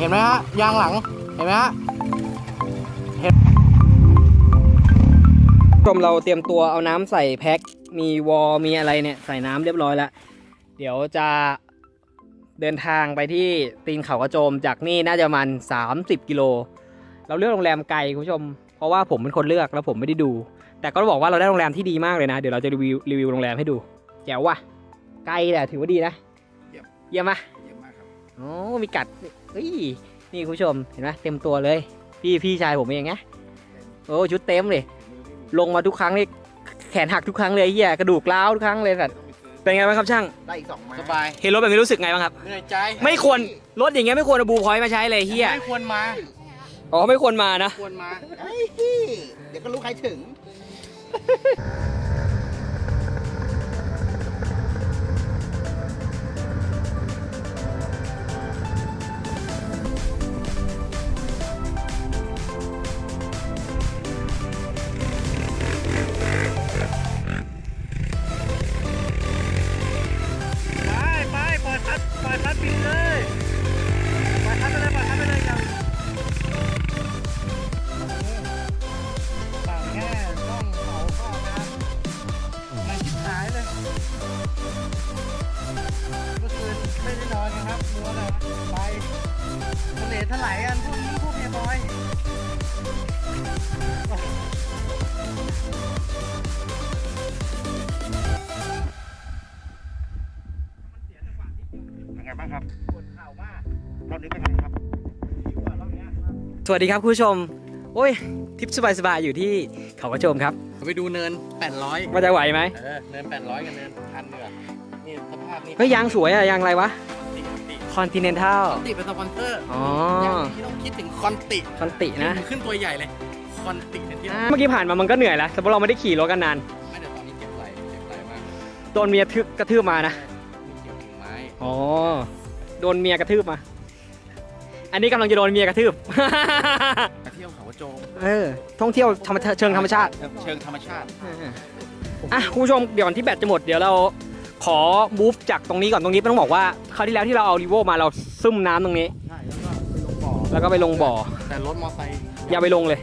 เห็นไหมฮะยางหลังเห็นไหมฮะชมเราเตรียมตัวเอาน้ำใส่แพ็ค มีวอลมีอะไรเนี่ยใส่น้ำเรียบร้อยแล้ว เดี๋ยวจะเดินทางไปที่ตีนเขากระโจมจากนี่น่าจะประมัน30กิโล เราเลือกโรงแรมไกลคุณผู้ชม เพราะว่าผมเป็นคนเลือกแล้วผมไม่ได้ดู แต่ก็บอกว่าเราได้โรงแรมที่ดีมากเลยนะ เดี๋ยวเราจะรีวิวรีวิวโรงแรมให้ดู แจ๋วว่ะ ไกลแต่ถือว่าดีนะ เยี่ยมเยี่ยมปะเยี่ยมมากครับ โอ้มีกัด เฮ้ยนี่คุณผู้ชมเห็นไหมเต็มตัวเลย พี่พี่ชายผมเองไงโอ้ชุดเต็มเลย ลงมาทุกครั้งนี่แขนหักทุกครั้งเลยไอ้เหี้ยกระดูกร้าวทุกครั้งเลยสัตว์เป็นไงบ้างครับช่างได้อีกสองไม้สบายเห็นรถแบบนี้รู้สึกไงบ้างครับเหนื่อยใจไม่ควรรถอย่างเงี้ยไม่ควรเอาบูพอยต์มาใช้เลยเฮียไม่ควรมาอ๋อไม่ควรมานะควรมาเฮ้ยเดี๋ยวก็รู้ใครถึง ถลายกันพวกนี้พวกเมียบอยเป็นไงบ้างครับปวดเข่ามากรอบนี้เป็นไงครับดีกว่ารอบเนี้ยครับ สวัสดีครับคุณผู้ชม โอ้ยทริปสบายๆอยู่ที่เขากระโจมครับ ไปดูเนิน 800ว่าจะไหวไหมเออเนิน 800 กับเนินพันเหนือนี่สภาพนี่เฮ้ยยางสวยอะยางอะไรวะ ติติ Continental คอนติเป็นสปอนเซอร์อ๋ออย่างที่ต้องคิดถึงคอนติคอนตินะขึ้นตัวใหญ่เลยคอนติเนี่ยที่อ่าเมื่อกี้ผ่านมามันก็เหนื่อยแล้วแต่พวกเราไม่ได้ขี่รถกันนานไม่เดี๋ยวตอนนี้เจ็บไหล่เจ็บไหล่มากโดนเมียทึกกระทืบมานะมีเกี่ยวกิ่งไม้อ๋อโดนเมียกระทืบมา อันนี้กำลังจะโดนเมียกระทืบมาเที่ยวเขาโจมเออท่องเที่ยวธรรมชาติเชิงธรรมชาติ เชิงธรรมชาติอะคุณผู้ชมเดี๋ยวก่อนที่แบตจะหมดเดี๋ยวเรา ขอมูฟจากตรงนี้ก่อนตรงนี้ต้องบอกว่าคราวที่แล้วที่เราเอารีโวมาเราซึมน้ำตรงนี้ ใช่ แล้วก็ไปลงบ่อ แล้วก็ไปลงบ่อ แต่รถมอไซค์อย่าไปลงเลย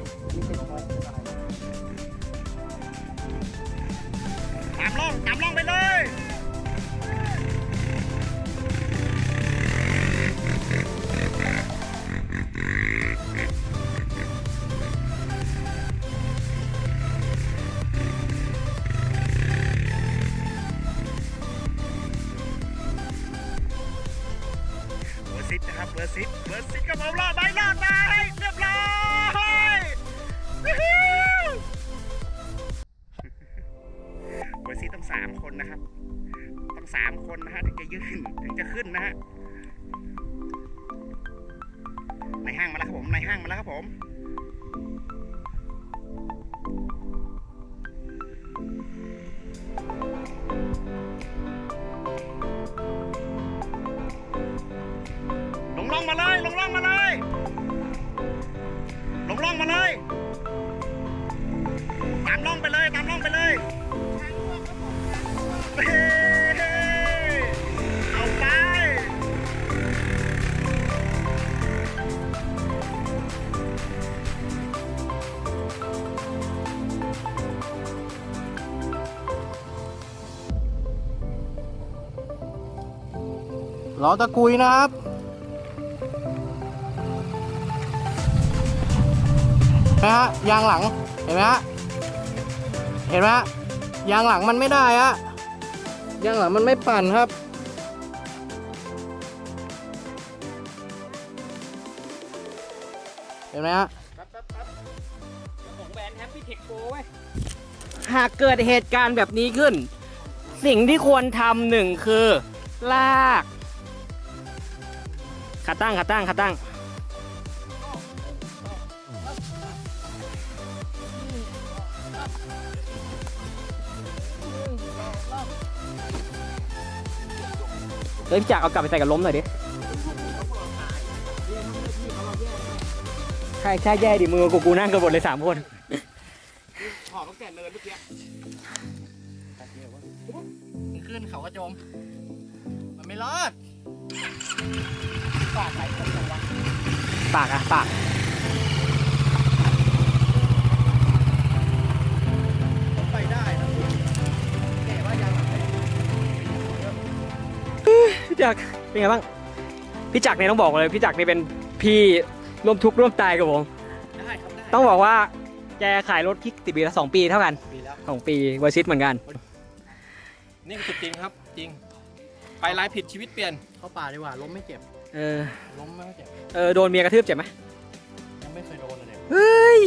นะครับ ต้องสามคนนะฮะถึงจะยืนถึงจะขึ้นนะฮะในห้างมาแล้วครับผมในห้างมาแล้วครับผมลงล่องมาเลย ลงล่องมาเลย ลงล่องมาเลย ล้อตะกุยนะครับนะฮะยางหลังเห็นไหมฮะเห็นไหมฮะยางหลังมันไม่ได้ฮะยางหลังมันไม่ปั่นครับเห็นไหมฮะของแบรนด์แฮปปี้เทคโไว้หากเกิดเหตุการณ์แบบนี้ขึ้น สิ่งที่ควรทำหนึ่งคือ ลาก ขาตั้งขาตั้งขาตั้งเฮ้ยพี่จักเอากลับไปใส่กับล้มหน่อยดิใช่ใช่แย่ดิมือกูกูนั่งกันหมดเลยสามคนหอบตั้งแต่เนินเมื่อกี้ขึ้นเขากระโจม มันไม่รอด ปากไหลตรงวะปากอะปากไปได้นะแกว่ายางหลังพี่จักรเป็นไงบ้าง พี่จักรเนี่ยต้องบอกเลยพี่จักรนี่เป็นพี่ร่วมทุกข์ร่วมตายกับผม ได้ครับได้ต้องบอกว่าแกขายรถคิกติดปีละสองปีเท่ากันปีแล้วสองปีเวอร์ซิตเหมือนกัน นี่คือจริงครับจริง ไปร้ายผิดชีวิตเปลี่ยน เข้าป่าดีกว่าล้มไม่เจ็บเออ ล้มไม่เจ็บเออ โดนเมียกระทืบเจ็บไหมยังไม่เคยโดนเลยเนี่ยเฮ้ย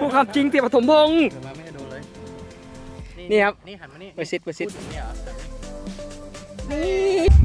พูดความจริงเตียปฐมพงษ์เกิดมาไม่เคยโดนเลยนี่ครับ นี่หันมานี่เวอร์ซิตเวอร์ซิตพูดอย่างเนี่ยเหรอแบบนี้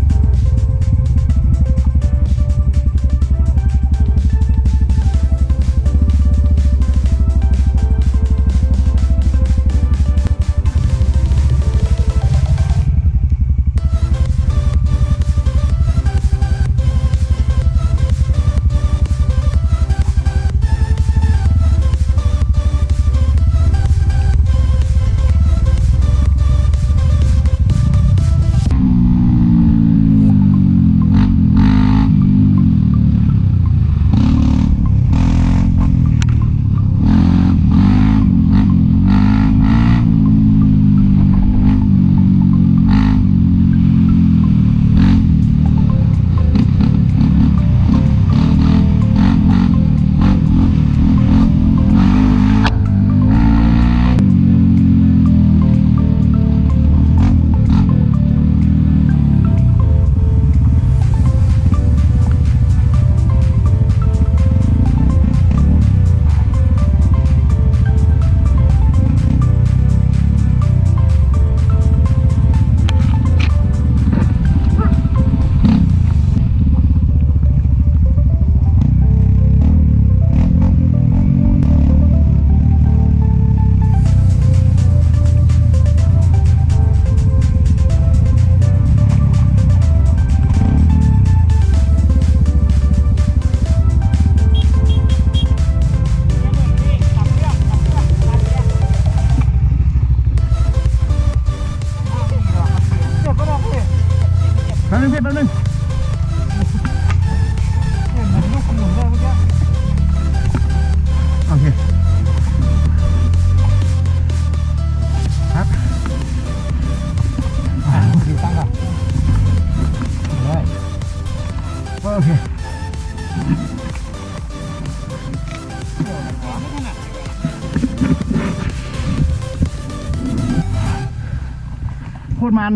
โคตรมัน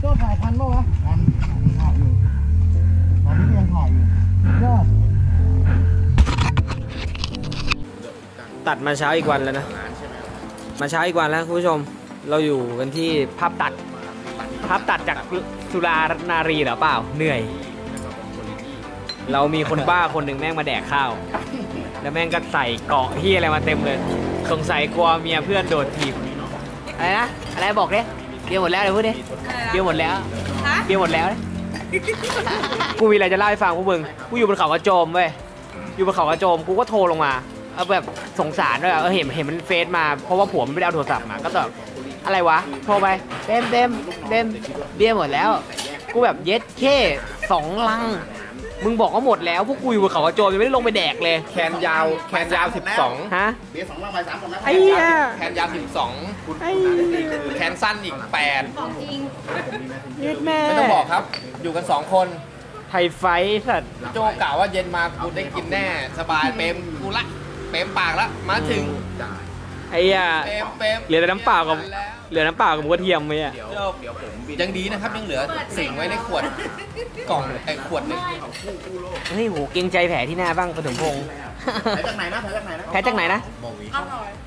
โจ้ถ่ายทันปะวะทันถ่ายอยู่ตอนนี้ยังถ่ายอยู่ยอดตัดมาเช้าอีกวันแล้วนะ มาเช้าอีกวันแล้วคุณผู้ชม เราอยู่กันที่ภาพตัด ภาพตัดจากสุรานารีเหรอเปล่า เหนื่อย เรามีคนบ้าคนหนึ่งแม่งมาแดกข้าว แล้วแม่งก็ใส่เกาะที่อะไรมาเต็มเลย สงสัยกลัวเมียเพื่อนโดดถีบ อะไรนะ อะไรบอกดิเบียร์หมดแล้วเดี๋ยวพูดดิเบียร์หมดแล้วเบียร์หมดแล้วดิกูมีอะไรจะเล่าให้ฟังพวกมึง กูอยู่บนเขากระโจมเว้ย อยู่บนเขากระโจม กูก็โทรลงมาเอาแบบสงสารด้วยอะเออเห็นเห็นมันเฟซมา เพราะว่าผัวมันไม่ได้เอาโทรศัพท์มา ก็แบบอะไรวะ โทรไปเต็มเต็มเต็มเบียร์หมดแล้ว กูแบบเย็ดเข้สองลังมึงบอกว่าหมดแล้วพวกกูอยู่บนเขากระโจมยังไม่ได้ลงไปแดกเลย แคนยาวแคนยาว 12 ฮะเบียร์สองลังไปสามคนนะไอ้เหี้ยแคนยาว ไอ้12แคนสั้นอีกยืดแม่8ไม่ต้องบอกครับ อยู่กัน2คนไทยไฟท์สัตว์โจกล่าวว่าเย็นมากูได้กินแน่ สบายเปรมกูละเปรมปากละมาถึงไอ้เหี้ยเปรมเปรมเหลือแต่น้ำเปล่ากับแล้วเหลือน้ำเปล่ากับหมูกระเทียมไหมอะเดี๋ยวเดี๋ยวผมยังดีนะครับยังเหลือสิ่งไว้ในขวดกล่องไอ้ขวดหนึงเฮ้ยโหเกรงใจแผลที่หน้าบ้างปฐมพงษ์แพ้จากไหนนะแพ้จากไหนนะแผลจากไหนนะโมวี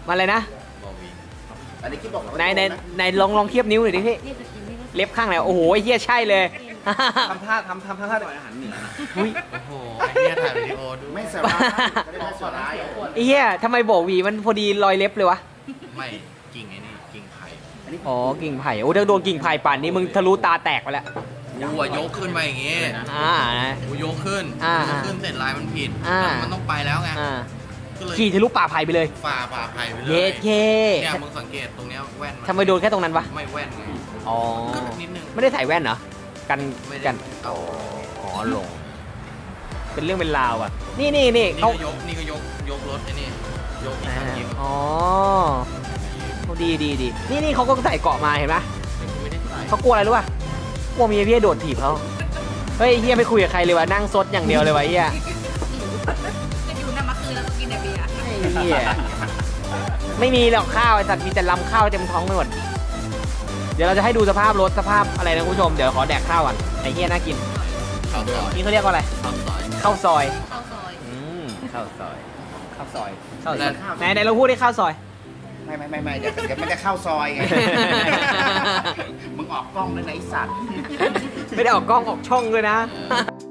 มาเลยนะโมวี อันนี้คิดบอกในในในลองลองเทียบนิ้วหน่อยดิพี่เล็บข้างไหน โอ้โหไอ้เหี้ยใช่เลย ทำท่าทำทำท่าอาหารเหนืออุ๊ยโอ้โหไอ้เนี่ยถ่ายวิดีโอดูไม่เสียร้ายไม่ได้ไม่เสียร้ายไอ้เหี้ยทำไมโบกหวีมันพอดีรอยเล็บเลยวะ ไม่กิ่งไอ้นี่กิ่งไผ่อ๋อ กิ่งไผ่ โอ้ถ้าโดนกิ่งไผ่ป่านนี้มึงทะลุตาแตกไปแล้ว กูอะยกขึ้นไปอย่างงี้อ่านะ กูยกขึ้นอ่ายกขึ้นเสร็จลายมันผิดอ่ามันต้องไปแล้วไง อ่า ก็เลยขี่ทะลุป่าไผ่ไปเลย ฝ่าป่าไผ่ไปเลยเย็ดเคเนี่ยมึงสังเกตตรงเนี้ยแว่นมันทำไมโดนแค่ตรงนั้นวะ ไม่แว่นไงอ๋อ ก็นิดนึงไม่ได้ใส่แว่นเหรอ กันไม่ได้กัน เอาอ๋อลง เป็นเรื่องเป็นราวอะ นี่นี่นี่นี่เขาก็ยกนี่ก็ยกยกรถไอ้นี่ยกอีกอ่าคันยิงอ๋อเขาดีดีดี นี่นี่เขาก็ใส่เกาะมาเห็นไหมไม่ได้ใส่เขากลัวอะไรรู้ป่ะ กลัวเมียพี่โดดถีบเขาเฮ้ยเฮียไม่คุยกับใครเลยวะนั่งซดอย่างเดียวเลยวะเฮีย เฮียไม่มีหรอกข้าวไอ้สัตว์มีแต่ลำข้าวเต็มท้องไปหมด เดี๋ยวเราจะให้ดูสภาพรถสภาพอะไรนะคุณผู้ชม เดี๋ยวขอแดกข้าวก่อนไอ้เฮียน่ากินเข้าซอยนี่เขาเรียกว่าอะไรเข้าซอยข้าวซอยข้าวซอยอืมข้าวซอยเข้าซอยข้าวซแล้อวยข้าวไหนไหนเราพูดได้ข้าวซอย ไม่ไม่ไม่ไม่เดี๋ยวเดี๋ยวไม่ได้เข้าซอยไง มึงออกกล้องด้วยนะไอสัตว์ ไม่ได้ออกกล้องออกช่องด้วยนะเออ